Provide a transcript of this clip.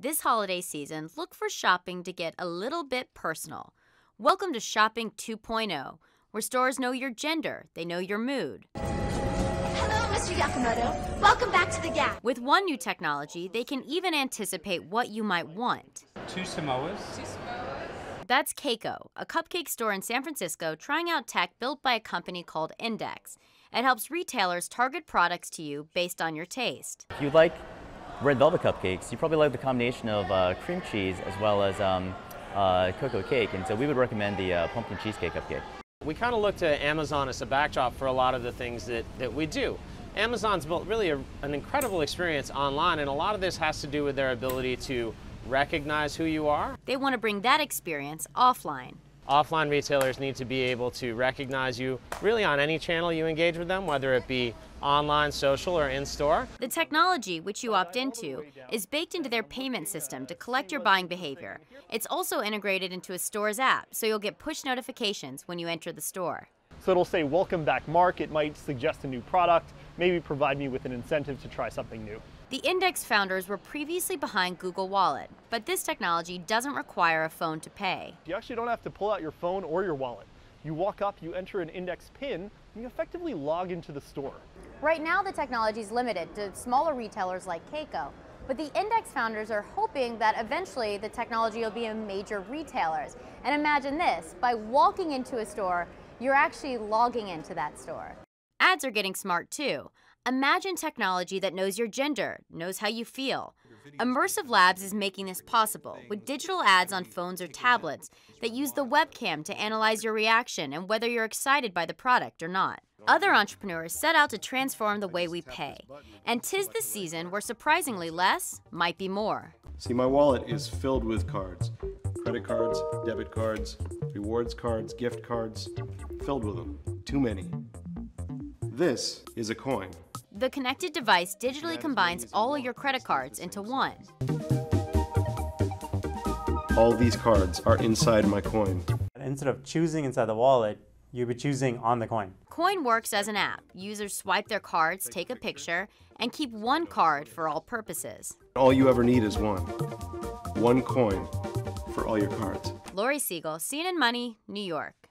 This holiday season, look for shopping to get a little bit personal. Welcome to Shopping 2.0, where stores know your gender, they know your mood. Hello, Mr. Yakamoto. Welcome back to the Gap. With one new technology, they can even anticipate what you might want. Two Samoas. That's Keiko, a cupcake store in San Francisco trying out tech built by a company called Index. It helps retailers target products to you based on your taste. If you like red velvet cupcakes, you probably like the combination of uh, cream cheese as well as um, uh, cocoa cake, and so we would recommend the uh, pumpkin cheesecake cupcake. We kind of look to Amazon as a backdrop for a lot of the things that, that we do. Amazon's built really a, an incredible experience online, and a lot of this has to do with their ability to recognize who you are. They want to bring that experience offline. Offline retailers need to be able to recognize you really on any channel you engage with them, whether it be online, social, or in store. The technology, which you opt into, is baked into their payment system to collect your buying behavior. It's also integrated into a store's app, so you'll get push notifications when you enter the store. So it'll say, Welcome back, Mark. It might suggest a new product, maybe provide me with an incentive to try something new. The Index founders were previously behind Google Wallet, but this technology doesn't require a phone to pay. You actually don't have to pull out your phone or your wallet. You walk up, you enter an Index PIN, and you effectively log into the store. Right now, the technology is limited to smaller retailers like Keiko, but the Index founders are hoping that eventually the technology will be in major retailers. And imagine this, by walking into a store, you're actually logging into that store. Ads are getting smart too. Imagine technology that knows your gender, knows how you feel. Immersive Labs is making this possible with digital ads on phones or tablets that use the webcam to analyze your reaction and whether you're excited by the product or not. Other entrepreneurs set out to transform the way we pay. And tis the season where surprisingly less might be more. See, my wallet is filled with cards credit cards, debit cards, rewards cards, gift cards, filled with them. Too many. This is a coin. The connected device digitally combines all of your credit cards into one. All these cards are inside my coin. Instead of choosing inside the wallet, you'll be choosing on the coin. Coin works as an app. Users swipe their cards, take a picture, and keep one card for all purposes. All you ever need is one. One coin for all your cards. Laurie Segall, CNN Money, New York.